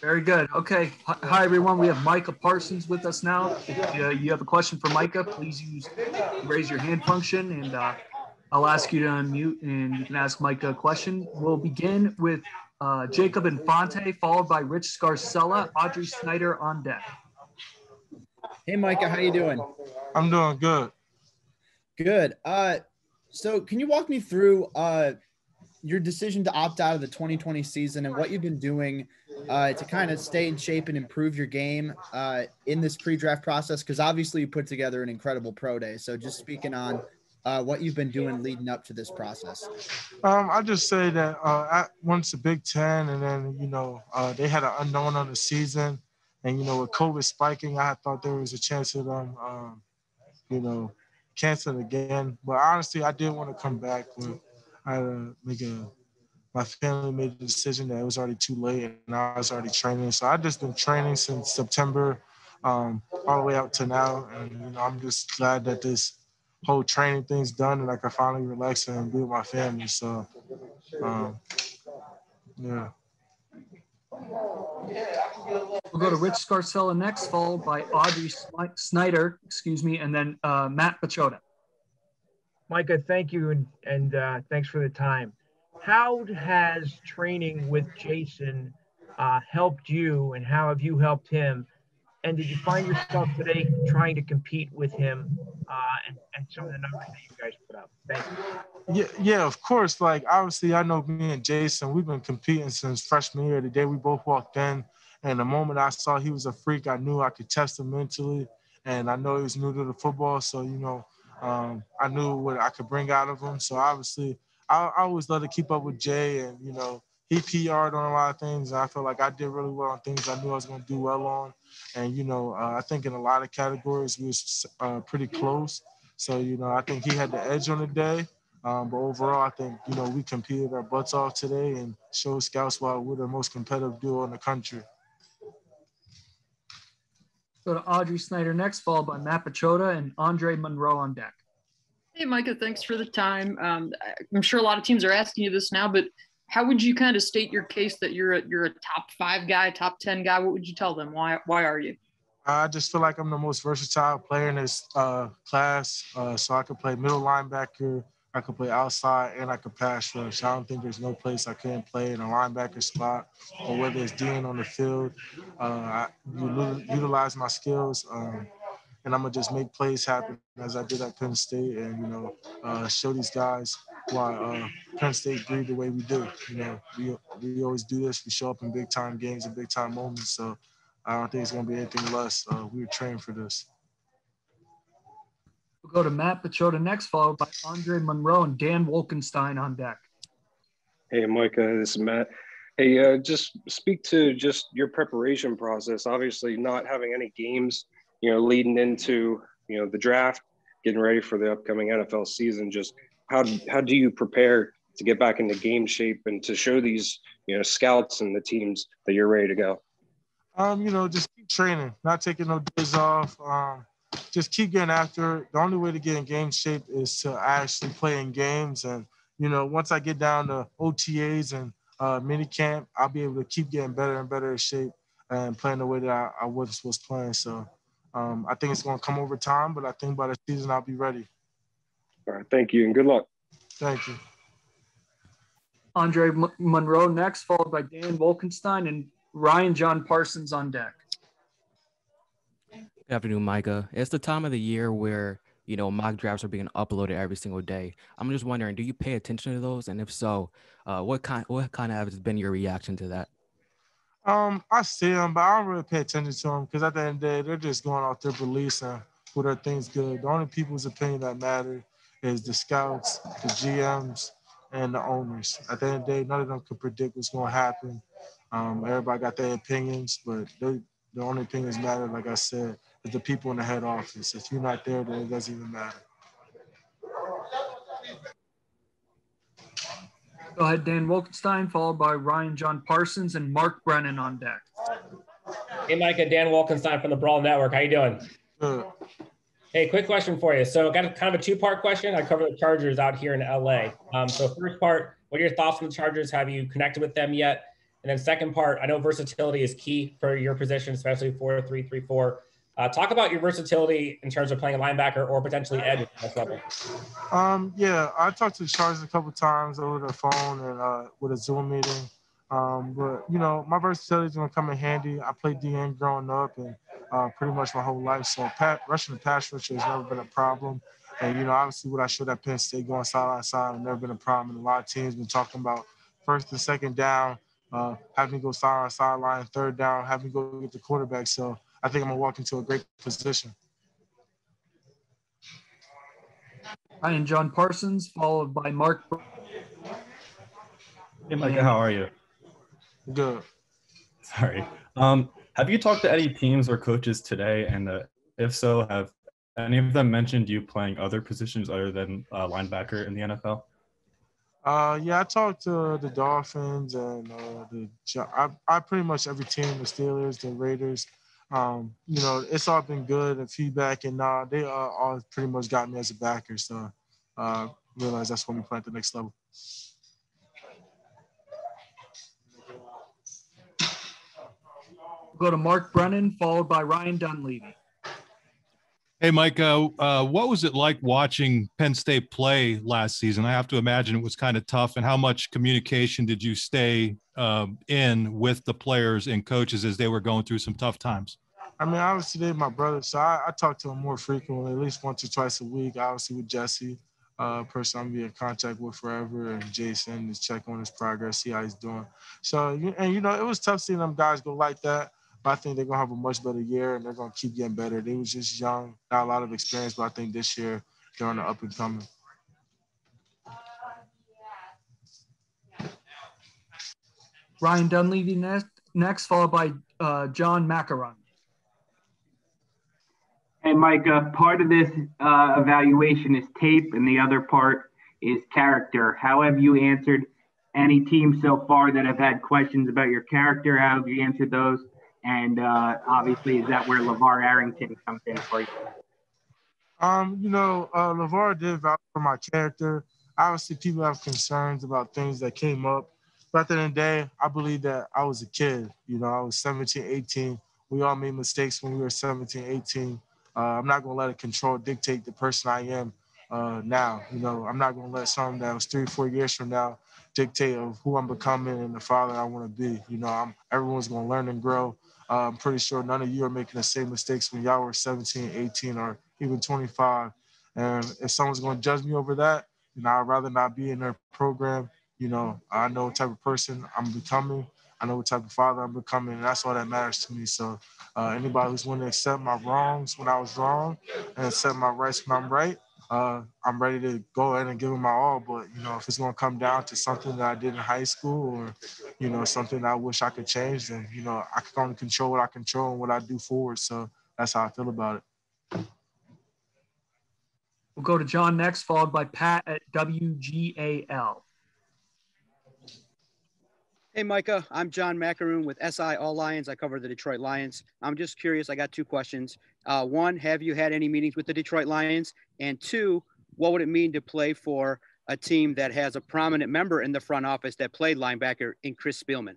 Very good. Okay. Hi, everyone. We have Micah Parsons with us now. If uh, you have a question for Micah, please use raise your hand function and uh, I'll ask you to unmute and you can ask Micah a question. We'll begin with uh, Jacob Infante, followed by Rich Scarcella, Audrey Snyder on deck. Hey, Micah, how you doing? I'm doing good. Good. Uh, so can you walk me through uh, your decision to opt out of the 2020 season and what you've been doing uh, to kind of stay in shape and improve your game uh, in this pre-draft process? Because obviously you put together an incredible pro day. So just speaking on uh, what you've been doing leading up to this process. Um, I just say that uh, once the Big Ten, and then you know uh, they had an unknown on the season, and you know with COVID spiking, I thought there was a chance of them, um, you know, canceling again. But honestly, I didn't want to come back. But I had to make a my family made the decision that it was already too late and I was already training. So I've just been training since September um, all the way up to now. And you know, I'm just glad that this whole training thing's done and I can finally relax and be with my family. So um, yeah. We'll go to Rich Scarcella next, followed by Audrey Snyder, excuse me, and then uh, Matt Pachota. Micah, thank you and, and uh, thanks for the time. How has training with Jason uh, helped you and how have you helped him? And did you find yourself today trying to compete with him uh, and, and some of the numbers that you guys put up? Thank you. Yeah, yeah, of course. Like, obviously, I know me and Jason, we've been competing since freshman year. The day we both walked in, and the moment I saw he was a freak, I knew I could test him mentally. And I know he was new to the football. So, you know, um, I knew what I could bring out of him. So obviously, I, I always love to keep up with Jay, and you know, he PR'd on a lot of things. And I feel like I did really well on things I knew I was going to do well on. And you know, uh, I think in a lot of categories we was uh, pretty close. So you know, I think he had the edge on the day. Um, but overall, I think you know we competed our butts off today and showed scouts why we're the most competitive duo in the country. Go to Audrey Snyder next, followed by Matt Pachota and Andre Monroe on deck. Hey, Micah, thanks for the time. Um, I'm sure a lot of teams are asking you this now, but how would you kind of state your case that you're a, you're a top five guy, top 10 guy? What would you tell them? Why, why are you? I just feel like I'm the most versatile player in this uh, class. Uh, so I could play middle linebacker, I could play outside, and I could pass rush. I don't think there's no place I couldn't play in a linebacker spot, or whether it's being on the field. Uh, I utilize my skills, um, and I'm gonna just make plays happen as I did at Penn State, and you know, uh, show these guys why uh, Penn State breathe the way we do. You know, we we always do this. We show up in big time games and big time moments. So I don't think it's gonna be anything less. Uh, we were trained for this. We'll go to Matt Pachota next, followed by Andre Monroe and Dan Wolkenstein on deck. Hey, Micah, this is Matt. Hey, uh, just speak to just your preparation process. Obviously, not having any games, you know, leading into you know the draft, getting ready for the upcoming NFL season. Just how how do you prepare to get back into game shape and to show these you know scouts and the teams that you're ready to go? Um, you know, just keep training, not taking no days off. Um, just keep getting after it. The only way to get in game shape is to actually play in games. And, you know, once I get down to OTAs and uh, mini camp, I'll be able to keep getting better and better in shape and playing the way that I, I was, was playing. So um, I think it's going to come over time, but I think by the season I'll be ready. All right. Thank you and good luck. Thank you. Andre M- Monroe next, followed by Dan Wolkenstein and Ryan John Parsons on deck. Good afternoon, Micah. It's the time of the year where you know mock drafts are being uploaded every single day. I'm just wondering, do you pay attention to those? And if so, uh, what kind what kind of has been your reaction to that? Um, I see them, but I don't really pay attention to them because at the end of the day, they're just going off their beliefs and their things good. The only people's opinion that matter is the scouts, the GMs, and the owners. At the end of the day, none of them can predict what's going to happen. Um, everybody got their opinions, but the only opinions matter, like I said, is the people in the head office. If you're not there, then it doesn't even matter. Go ahead, Dan Wolkenstein, followed by Ryan John Parsons and Mark Brennan on deck. Hey, Micah, Dan Wolkenstein from the Brawl Network. How you doing? Good. Hey, quick question for you. So, got a, kind of a two-part question. I cover the Chargers out here in LA. Um, so, first part, what are your thoughts on the Chargers? Have you connected with them yet? And then second part, I know versatility is key for your position, especially four three three four. Uh, talk about your versatility in terms of playing a linebacker or potentially edge. Um, yeah, I talked to Charles a couple times over the phone and uh, with a Zoom meeting. Um, but you know, my versatility is gonna come in handy. I played DE growing up and uh, pretty much my whole life. So pat, rushing the pass rush has never been a problem. And you know, obviously, what I showed at Penn State going sideline side has never been a problem. And a lot of teams been talking about first and second down, uh, having to go sideline sideline, third down, having to go get the quarterback. So I think I'm gonna walk into a great position. Ryan John Parsons, followed by Mark. Hey, Micah, how are you? Good. Sorry. Um, have you talked to any teams or coaches today? And uh, if so, have any of them mentioned you playing other positions other than uh, linebacker in the NFL? Uh, yeah, I talked to the Dolphins and uh, the I, I pretty much every team, the Steelers, the Raiders. Um, you know, it's all been good and feedback, and uh, they uh, all pretty much got me as a backer. So, uh, realize that's when we play at the next level. Go to Mark Brennan, followed by Ryan Dunleavy. Hey, Micah, uh, what was it like watching Penn State play last season? I have to imagine it was kind of tough. And how much communication did you stay uh, in with the players and coaches as they were going through some tough times? I mean, obviously they're my brother, so I, I talk to them more frequently, at least once or twice a week. Obviously with Jesse, uh, person I'm be in contact with forever, and Jason is check on his progress, see how he's doing. So, and you know, it was tough seeing them guys go like that. But I think they're gonna have a much better year, and they're gonna keep getting better. They was just young, not a lot of experience, but I think this year they're on the up and coming. Ryan Dunleavy next, next followed by uh, John Maakaron. Hey, Micah, part of this uh, evaluation is tape, and the other part is character. How have you answered any teams so far that have had questions about your character? How have you answered those? And uh, obviously, is that where LeVar Arrington comes in for you? Um, you know, uh, LeVar did vouch for my character. Obviously, people have concerns about things that came up. But at the end of the day, I believe that I was a kid. You know, I was 17, 18. We all made mistakes when we were 17, 18. Uh, I'm not going to let it control, dictate the person I am uh, now. You know, I'm not going to let something that was three, four years from now dictate of who I'm becoming and the father I want to be. You know, I'm everyone's going to learn and grow. I'm pretty sure none of you are making the same mistakes when y'all were 17, 18, or even 25. And if someone's going to judge me over that, you know, I'd rather not be in their program. You know, I know what type of person I'm becoming. I know what type of father I'm becoming, and that's all that matters to me. So, uh, anybody who's willing to accept my wrongs when I was wrong and accept my rights when I'm right, uh, I'm ready to go in and give them my all. But you know, if it's going to come down to something that I did in high school, or you know, something I wish I could change, then you know, I can only control what I control and what I do forward. So that's how I feel about it. We'll go to John next, followed by Pat at WGAL. Hey, Micah, I'm John Maakaron with SI All Lions. I cover the Detroit Lions. I'm just curious. I got two questions. Uh, one, have you had any meetings with the Detroit Lions? And two, what would it mean to play for a team that has a prominent member in the front office that played linebacker in Chris Spielman?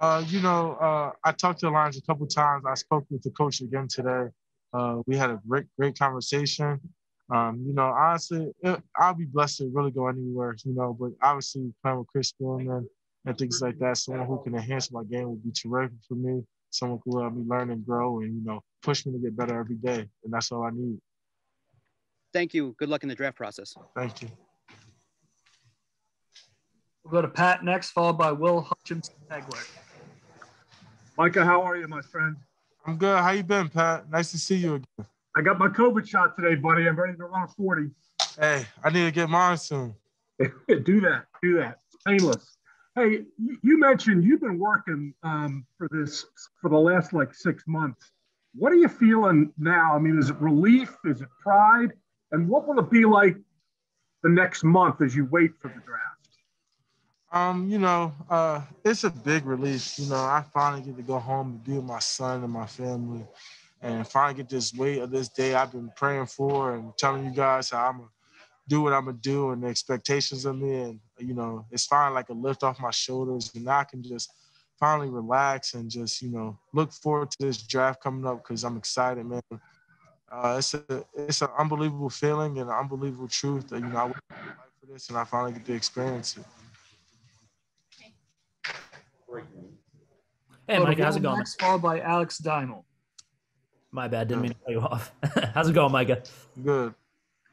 Uh, you know, uh, I talked to the Lions a couple times. I spoke with the coach again today. Uh, we had a great, great conversation. Um, you know, honestly, it, I'll be blessed to really go anywhere, you know, but obviously playing with Chris Spielman and things like that, someone who can enhance my game would be terrific for me. Someone who will help me learn and grow and, you know, push me to get better every day. And that's all I need. Thank you. Good luck in the draft process. Thank you. We'll go to Pat next, followed by Will Hutchinson Pegler. Micah, how are you, my friend? I'm good. How you been, Pat? Nice to see you again. I got my COVID shot today, buddy. I'm ready to run a 40. Hey, I need to get mine soon. do that. Do that. It's painless. Hey, you mentioned you've been working um, for this for the last like six months. What are you feeling now? I mean, is it relief? Is it pride? And what will it be like the next month as you wait for the draft? Um, you know, uh, it's a big relief. You know, I finally get to go home and be with my son and my family, and finally get this wait of this day I've been praying for and telling you guys how I'm gonna do what I'm gonna do and the expectations of me. And you know, it's finally like a lift off my shoulders, and now I can just finally relax and just you know look forward to this draft coming up because I'm excited, man. Uh, it's a it's an unbelievable feeling and an unbelievable truth that you know I waited for this and I finally get to experience it. Hey, Mike, how's it going? Next, followed by Alex Dymel. My bad, didn't mean to cut you off. how's it going, Micah? Good.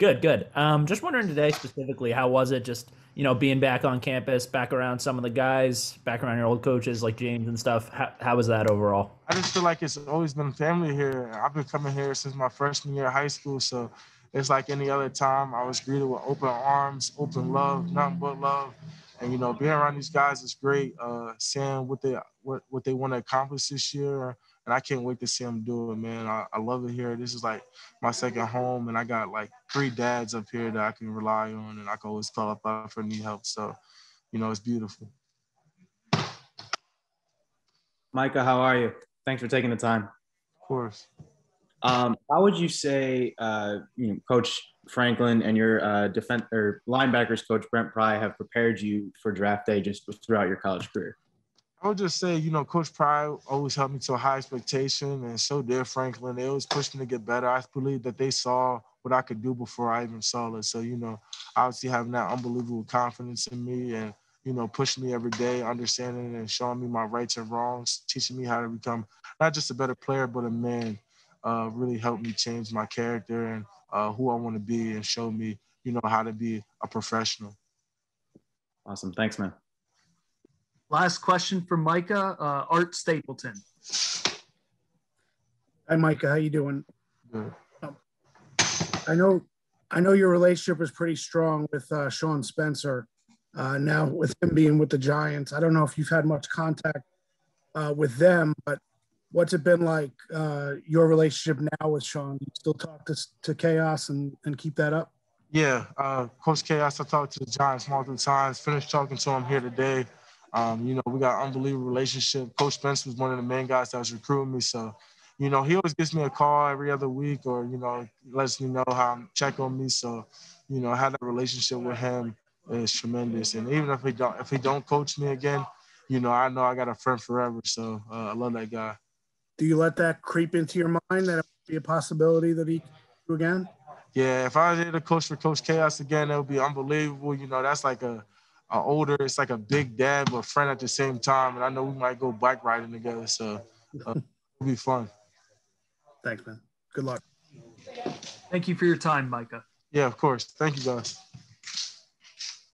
Good, good. Um, just wondering today specifically, how was it? Just you know, being back on campus, back around some of the guys, back around your old coaches like James and stuff. How, how was that overall? I just feel like it's always been family here. I've been coming here since my freshman year of high school, so it's like any other time. I was greeted with open arms, open love, nothing but love. And you know, being around these guys is great. Uh, seeing what they what what they want to accomplish this year and I can't wait to see him do it, man. I, I love it here. This is like my second home, and I got like three dads up here that I can rely on, and I can always call up if I need help. So, you know, it's beautiful. Micah, how are you? Thanks for taking the time. Of course. Um, how would you say, uh, you know, Coach Franklin and your uh, defense or linebackers coach Brent Pry have prepared you for draft day just throughout your college career? I would just say, you know, Coach Pry always held me to a high expectation, and so did Franklin. They always pushed me to get better. I believe that they saw what I could do before I even saw it. So, you know, obviously having that unbelievable confidence in me and, you know, pushing me every day, understanding and showing me my rights and wrongs, teaching me how to become not just a better player, but a man, uh, really helped me change my character and uh, who I want to be and show me, you know, how to be a professional. Awesome. Thanks, man. Last question for Micah, uh, Art Stapleton. Hi, Micah. How you doing? Um, I know, I know your relationship is pretty strong with uh, Sean Spencer. Uh, now with him being with the Giants, I don't know if you've had much contact uh, with them, but what's it been like uh, your relationship now with Sean? You still talk to, to Chaos and, and keep that up? Yeah, uh, Coach Chaos. I talked to the Giants multiple times. Finished talking to him here today. Um, you know, we got unbelievable relationship. Coach Spence was one of the main guys that was recruiting me. So, you know, he always gives me a call every other week or, you know, lets me know how I'm check on me. So, you know, I had a relationship with him is tremendous. And even if he don't if he don't coach me again, you know, I know I got a friend forever. So uh, I love that guy. Do you let that creep into your mind that it would be a possibility that he do again? Yeah, if I was able to coach for Coach Chaos again, it would be unbelievable. You know, that's like a older. It's like a big dad, but friend at the same time. And I know we might go bike riding together. So uh, it'll be fun. Thanks, man. Good luck. Thank you for your time, Micah. Yeah, of course. Thank you, guys.